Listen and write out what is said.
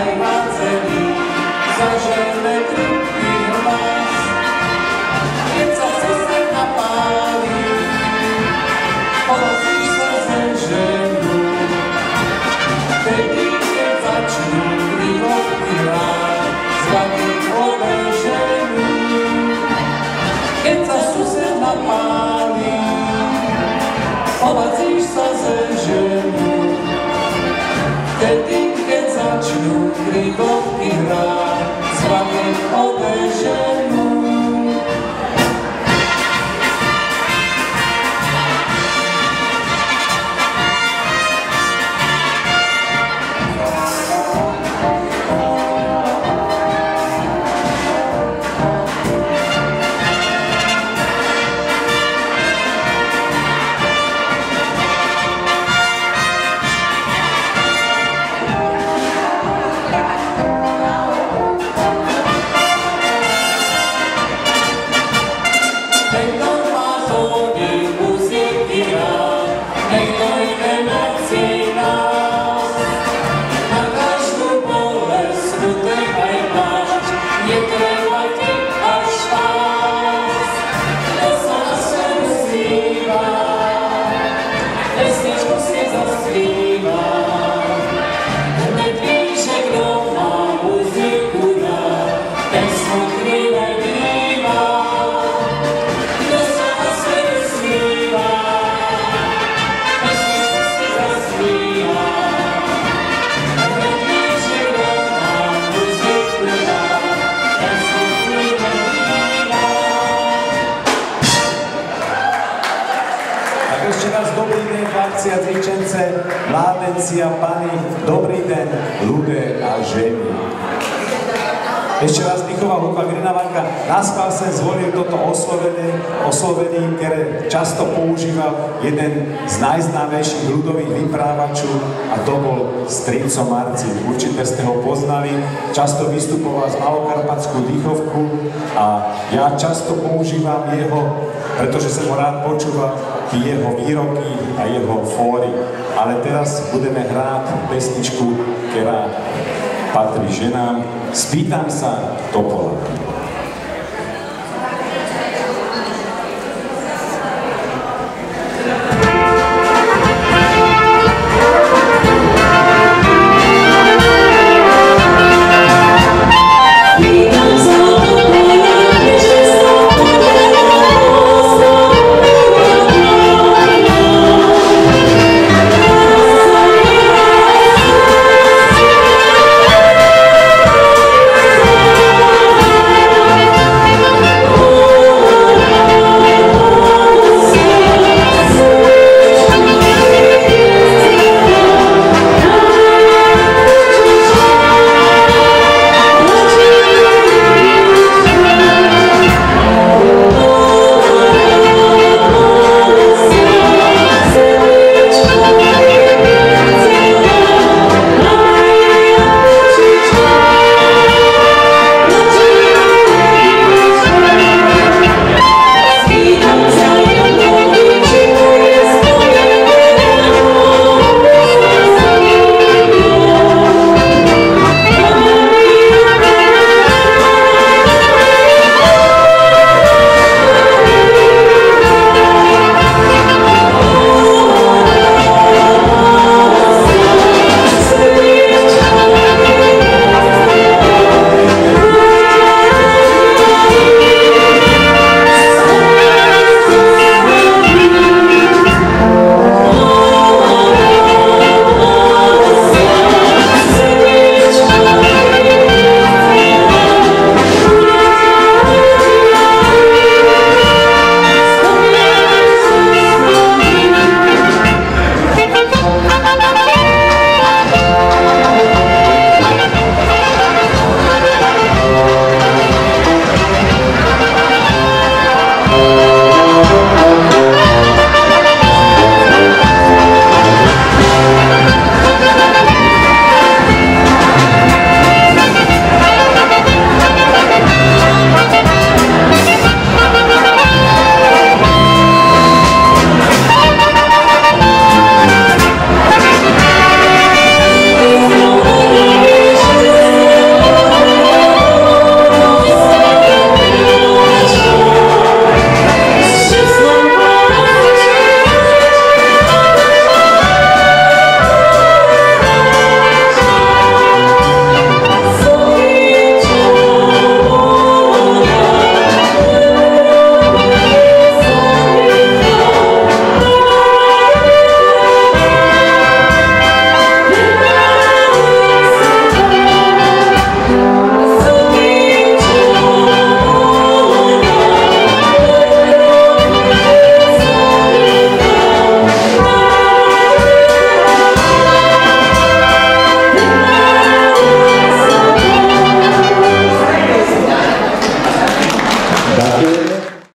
aj hádzení, zažene trpký hlas. Keď sa sused napáli, povozíš sa ze ženu. Vtedy, keď začnú livovky hrať, zvaní obeženú. Tričence, mládenci a pani, dobrý deň, ľudé a ženy. Ešte raz Michová Luka Grinavanka naspal sem zvolil toto oslovenie, oslovenie, ktoré často používal jeden z najznámejších ľudových vyprávačov a to bol Strico Marci. Určite ste ho poznali, často vystupoval z Malokarpatskú dýchovku a ja často používam jeho, pretože som ho rád počúval, jeho výroky a jeho fóry. Ale teraz budeme hrať pesničku, ktorá patrí ženám. Spýtam sa Topola.